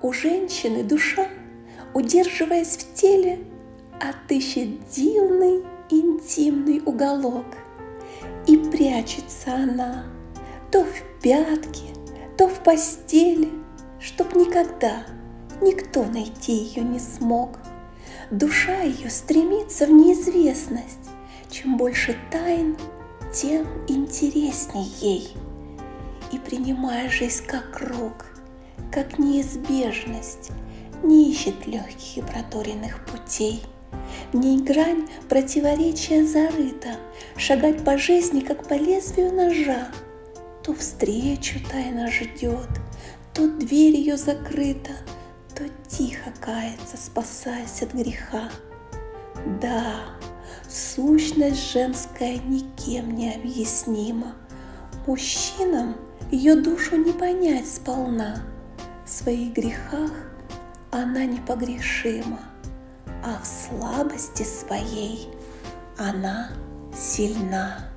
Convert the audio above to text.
У женщины душа, удерживаясь в теле, отыщет дивный интимный уголок. И прячется она то в пятке, то в постели, чтоб никогда никто найти ее не смог. Душа ее стремится в неизвестность. Чем больше тайн, тем интересней ей. И принимая жизнь как рок, как неизбежность, не ищет легких и проторенных путей. В ней грань противоречия зарыта, шагать по жизни, как по лезвию ножа. То встречу тайно ждет, то дверь ее закрыта, то тихо кается, спасаясь от греха. Да, сущность женская никем не объяснима. Мужчинам ее душу не понять сполна. В своих грехах она непогрешима, а в слабости своей она сильна.